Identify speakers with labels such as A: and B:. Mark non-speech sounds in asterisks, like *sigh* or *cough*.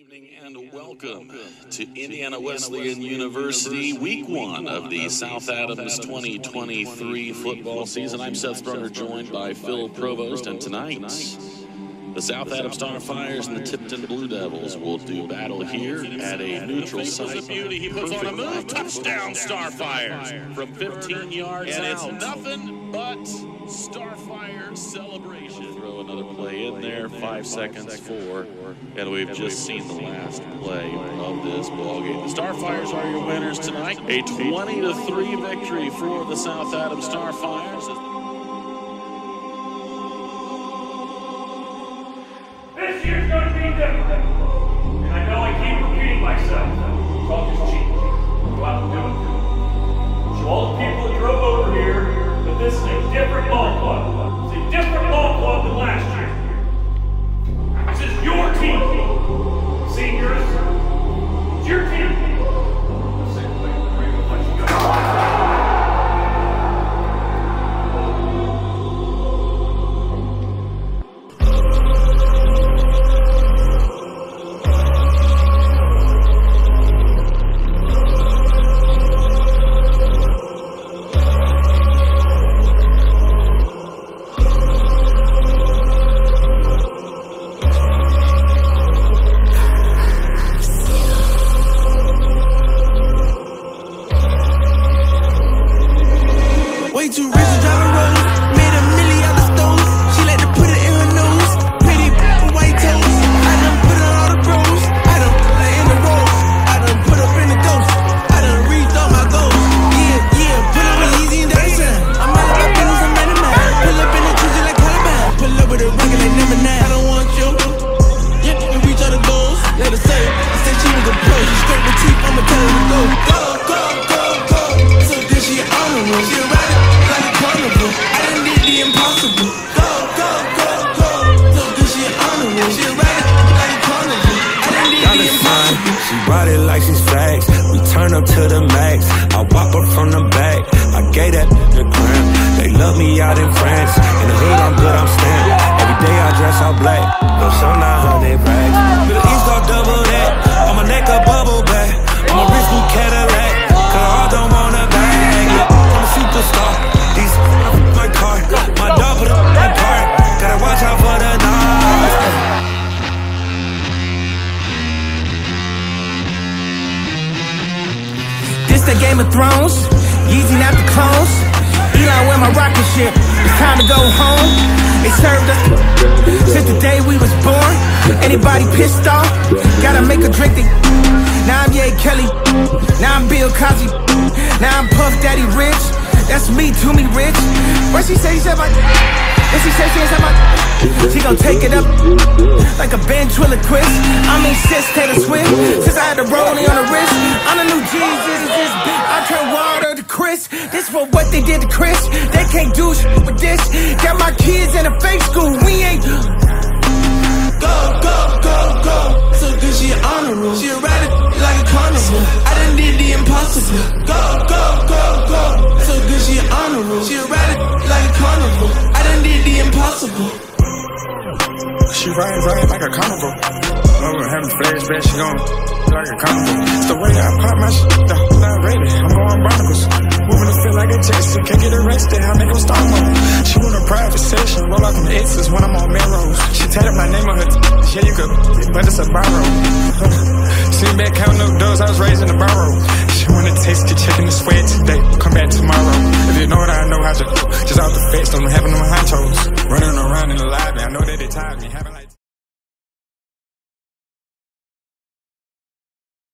A: evening and welcome to Indiana Wesleyan University, week one of the South Adams 2023 football season. I'm Seth Brunner, joined by Phil Provost, and tonight the South Adams Starfires and the Tipton Blue Devils will do battle here at a neutral site. beauty. He puts on a move, touchdown Starfires from 15 yards and out. it's nothing but Starfire celebration. Throw another play in there, five seconds, four, and we've just seen the last play of this ball game. The Starfires are your winners tonight. A 20 to three victory for the South Adams Starfires.
B: This year's going to be different. And I know I keep repeating myself. Talk is cheap.
C: To
D: brought it like she's facts. We turn up to the max. I whop her from the back. I gave that the gram. They love me out in France.
C: Game of Thrones. Yeezy not the clones. Eli wear my rocket ship. It's time to go home. They served us since the day we was born. Anybody pissed off? Gotta make a drink. They now I'm Ye Kelly. Now I'm Bill Cosby. Now I'm Puff Daddy Rich. That's me to me rich. What she say? She said my. What she say? She said my. She gon' take it up like a ventriloquist. I mean, sis Taylor Swift. Since I had the rolling on the wrist, This for what they did to Chris. They can't do shit with this. Got my kids in a fake school. We ain't. Go, go, go, go. So good, she honorable. She ride it like a carnival. I done did the impossible. Go, go, go, go. So good, she honorable. She ride it like a carnival. I done did the impossible.
E: She ride, ride like a carnival. I'm having she gon' like a. It's the way I pop my shit, though. Not ready, I'm going Barnacles. Moving to feel like a Jackson, can't get arrested, I make them moving. She want a private session, roll out them X's when I'm on Melrose. She tatted my name on her, yeah, you could, but it's a borrow. *laughs* Sitting back counting up doors, I was raised in the borough. She wanna taste the chicken and sweat today, come back tomorrow. If you know what I know how to, just off the fence, don't have on high toes. Running around in the lobby, I know that they tired me, having like.